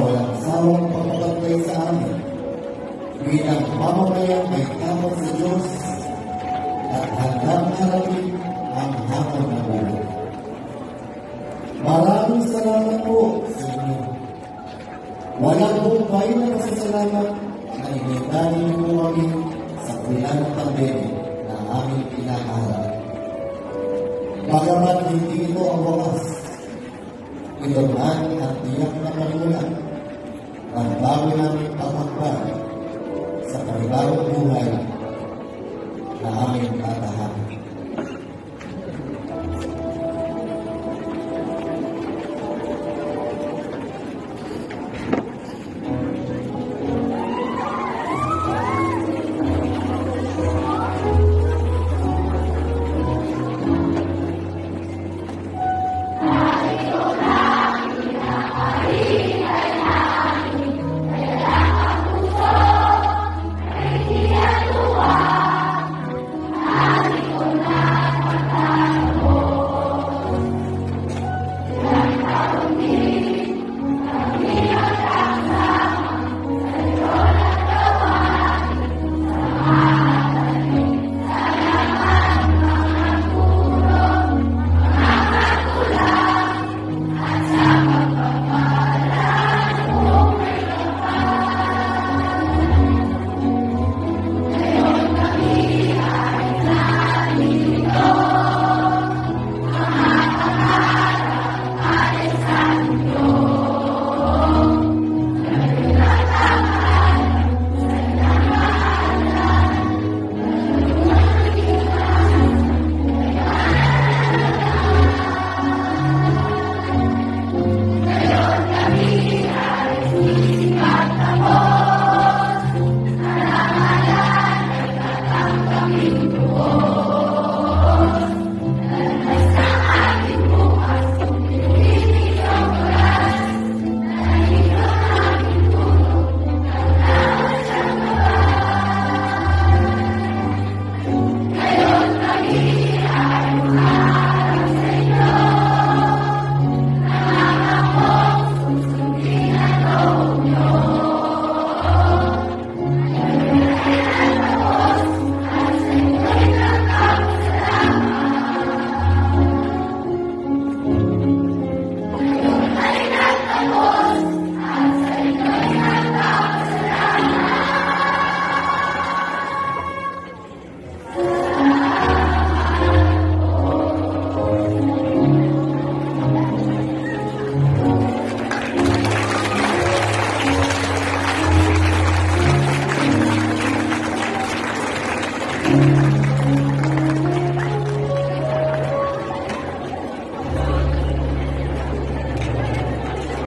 walang sawang pagpapagay sa amin bilang mamamayang may tawag sa Diyos at handang harapin ang hamon ng buhay. Maraming salamat po sa inyo. Walang buhay na pasasalamat na initali niyo kami sa kulang pandemic na aming pinakaharap. Bagamat hindi ito ang wakas, ito man ang tiyak na panulan ng bago namin pamagpag sa panibagong buhay na aming tatahanan.